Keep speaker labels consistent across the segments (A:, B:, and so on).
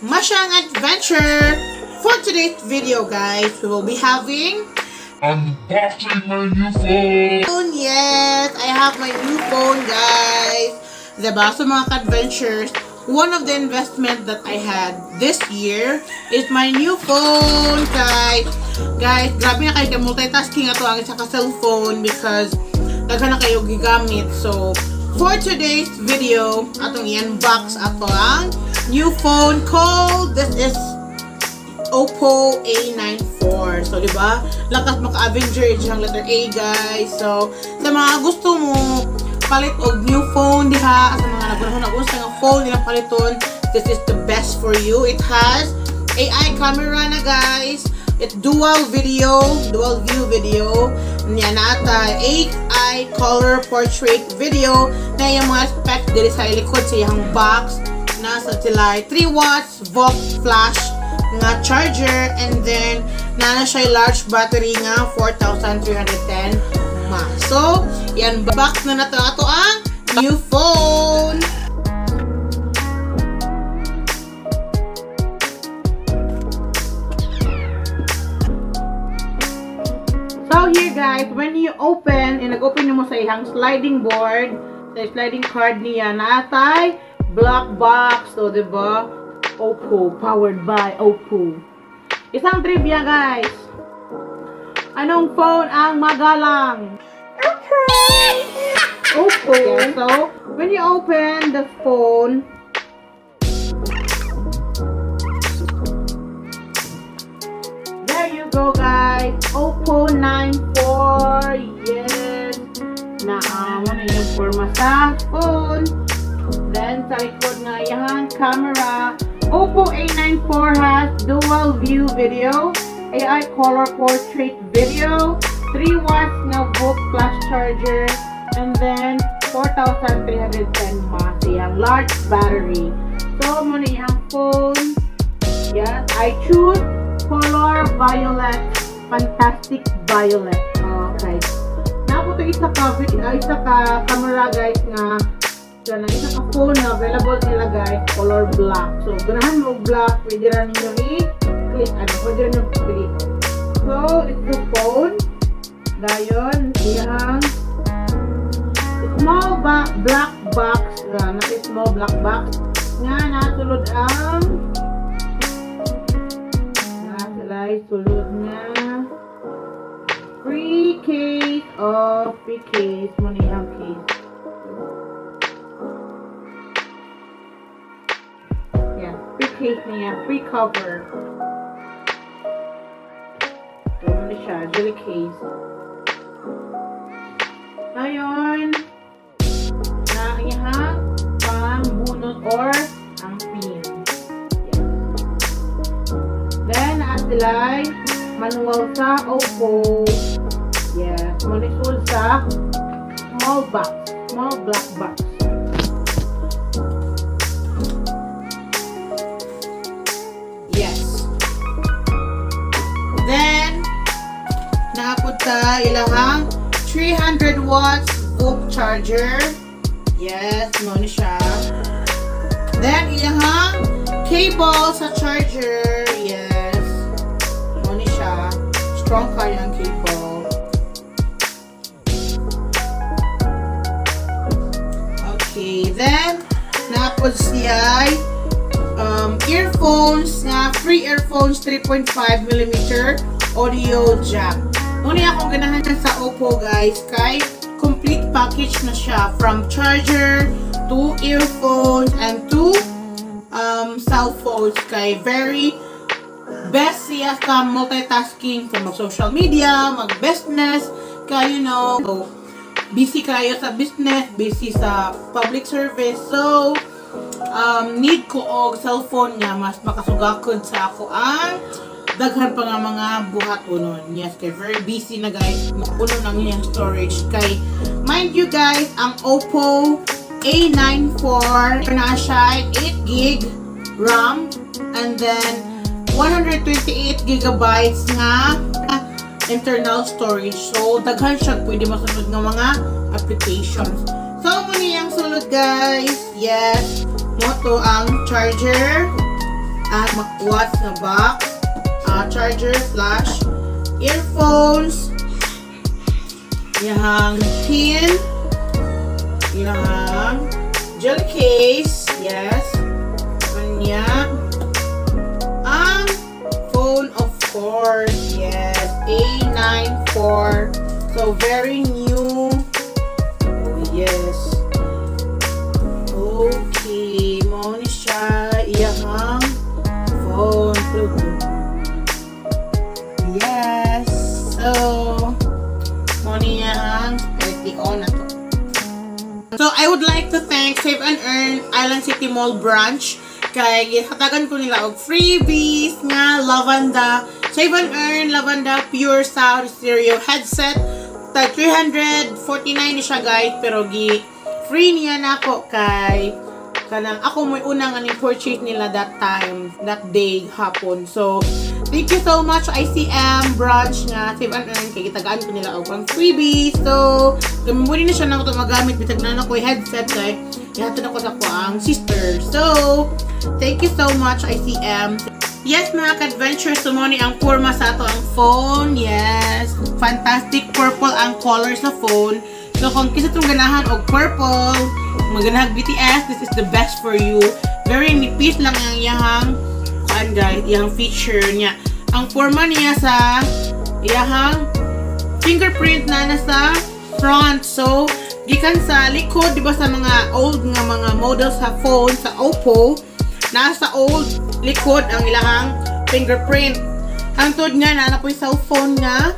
A: Mashang Adventure. For today's video, guys, we will be having
B: Unboxing my new phone!
A: phone. Yes, I have my new phone, guys. Diba? So, mga adventures one of the investment that I had this year is my new phone, guys. Guys, grabe na kayo multitasking ato ang isa ka cellphone because daghan na kayo gigamit. So, for today's video, atong i-unbox ato ang new phone called, this is Oppo A94. So, di ba? Lakas maka-Avenger yung letter A, guys. So, sa mga gusto mo palit og new phone diha, sa mga nagunahon na gusto ng phone nila paliton, this is the best for you. It has AI camera na, guys. It's dual video, dual view video. Niya nata AI color portrait video na yung mga spec diri sa likod sa iyang box nasa sila 3 watts Vox flash nga charger and then nana siya large battery nga 4310 mAh. So, yan box na nato ato ang new phone. So here guys, when you open, and nag-open mo sa ihang sliding board, sa sliding card niya, natay black box, so 'di ba? Oppo, powered by Oppo. Isang trivia guys. Anong phone ang magalang? Oppo. Yeah, so, when you open the phone, there you go guys. Oppo 94. Yes. Naaman na yung forma sa phone. Then, sa likod nga yung camera. Oppo A94 has dual view video, AI color portrait video, 3 watts na book flash charger, and then 4,310 mAh yung large battery. So, muna yung phone. Yes, I choose color violet. Fantastic violet. Okay. Napo to isa ka, isa ka camera guys nga So, na isa ka phone na available nila guys, color black. So, ganahan mo black, pwede rin ninyo i-click, ano, pwede rin yung click. So, it's the phone. Dayon, iyang small ba black box, uh, na small black box, nga natulod ang nasalay sulod nga free case of free case mo niyang case. Yeah, free case niya, free cover. So, ano siya, jelly case. Ngayon, na iyang pambunot or ang pin. Yes. Then, as sila'y manual sa Oppo. Yes, manisul sa small box, small black box. Ilahang 300 watts book charger. Yes, mo ni siya. Then, ilahang cable sa charger. Yes. Mo ni siya. Strong kayo ang cable. Okay, then, napod siya um, earphones na free earphones 3.5mm audio jack. Una akong ganahan dyan sa Oppo guys. Kay complete package na siya. From charger to earphones and to um, cell phones. Kay very best siya sa multitasking. Sa mag social media, mag business, kay you know, so, busy kayo sa business, busy sa public service. So, um, need ko og cellphone niya. Mas makasugakod sa ako ang daghan pa nga mga buhat unon. Yes, kay very busy na guys. Puno ng iyang storage. Kay, mind you guys, ang Oppo A94 na siya 8 gig RAM and then 128 gigabytes nga internal storage. So, daghan siya pwede masunod ng mga applications. So, muna yung sulod guys. Yes. Moto ang charger, ang makwat na box, ah, charger slash earphones, yung pin, yung jelly case, yes, kanya, ang phone of course, yes, A94, so very new, oh yes, okay, So, I would like to thank Save and Earn Island City Mall branch. Kay gihatagan ko nila og freebies nga lavanda. Save and Earn lavanda pure sound stereo headset. Tag 349 ni siya guys pero gi free niya nako kay kanang ako mo unang aning purchase nila that time that day hapon. So thank you so much ICM branch nga save and earn kay gitagaan ko nila og pang freebies so gamuri na siya na ko magamit bitag na ko headset kay ihatod ako sa ko ang sister. So thank you so much ICM Yes, mga ka-adventures, sumoni ang forma sa ato ang phone. Yes, fantastic purple ang color sa phone. So, kung kisa itong ganahan og purple, maganahag BTS, this is the best for you. Very nipis lang ang iyahang, kuan guys, iyang feature niya. Ang forma niya sa iyahang fingerprint na nasa front. So, gikan sa likod, di ba sa mga old nga mga models sa phone, sa Oppo, nasa old likod ang ilahang fingerprint. Hangtod nga na na po yung cellphone nga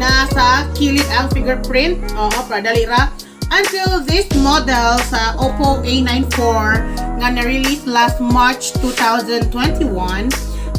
A: nasa kilid ang fingerprint. Oo, pradali ra. Until this model sa Oppo A94 nga na-release last March 2021.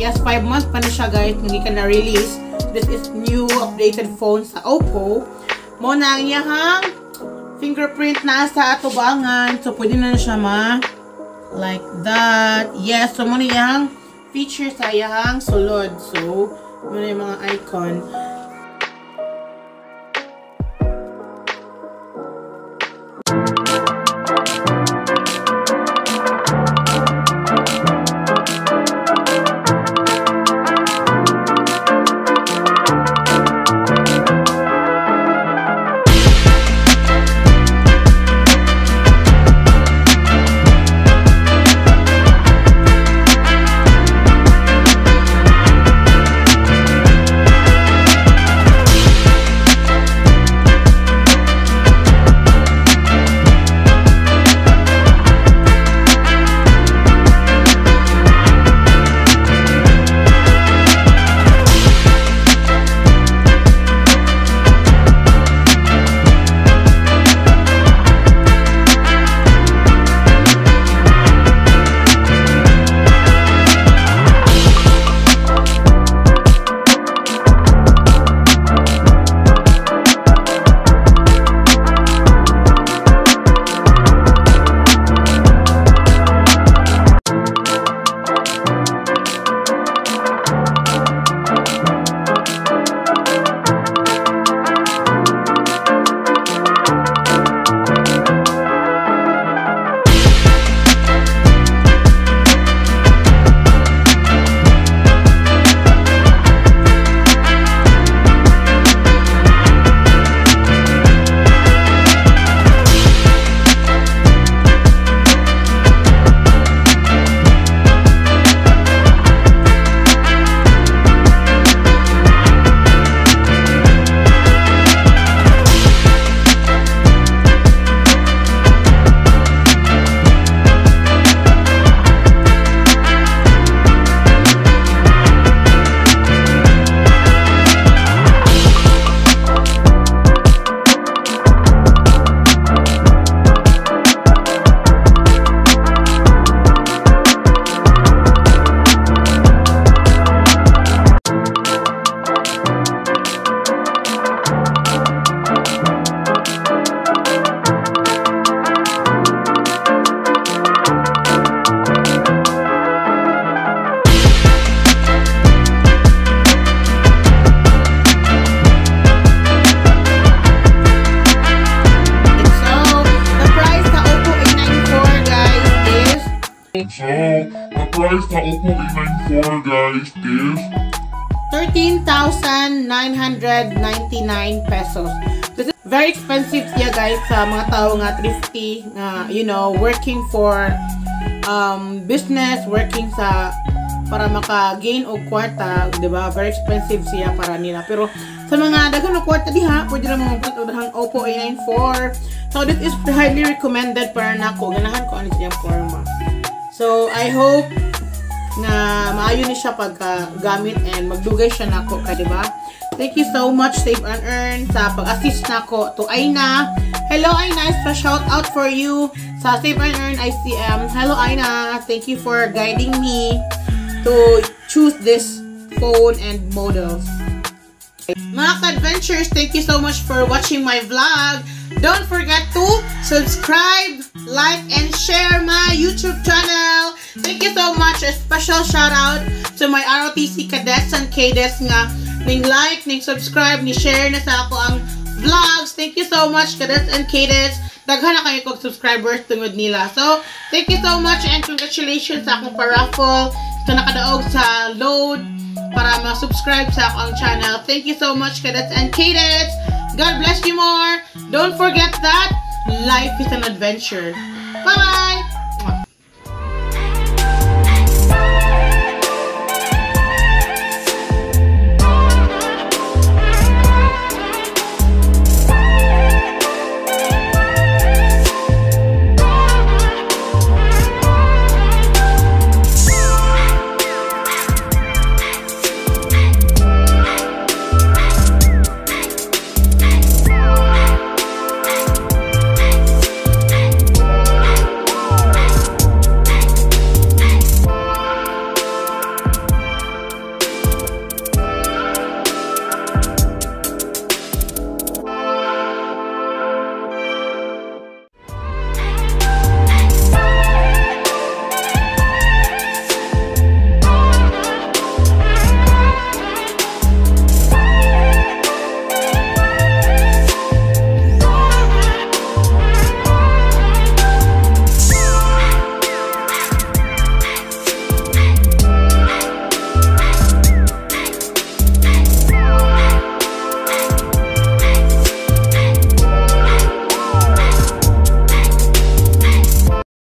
A: Yes, 5 months pa na siya guys, hindi ka na-release. This is new updated phone sa Oppo. Mo na ang iyahang fingerprint na sa atubangan. So, pwede na, na siya ma like that. Yes, so muna yung feature sa iyahang sulod. So, muna yung mga icon. 999 pesos. This is very expensive siya guys sa mga tao nga thrifty nga you know working for um, business, working sa para maka-gain og kwarta, 'di ba? Very expensive siya para nila. Pero sa mga daghan og kwarta diha, pwede ra mo dahang Oppo A94. So this is highly recommended para nako. Ganahan ko ano siyang forma. So I hope na maayo ni siya pagka gamit and magdugay siya nako kay di ba? Thank you so much Save and Earn sa pag-assist nako to Aina. Hello Aina, a shout out for you sa Save and Earn ICM. Hello Aina, thank you for guiding me to choose this phone and models. Mga adventures, thank you so much for watching my vlog. Don't forget to subscribe, like, and share my YouTube channel. Thank you so much. A special shout out to my ROTC cadets and cadets nga ning like, ning subscribe, ni share na sa ako ang vlogs. Thank you so much cadets and cadets. Daghan na kayo kong subscribers tungod nila. So, thank you so much and congratulations sa akong paraffle sa nakadaog sa load para ma-subscribe sa akong channel. Thank you so much, cadets and cadets. God bless you more. Don't forget that life is an adventure. Bye-bye!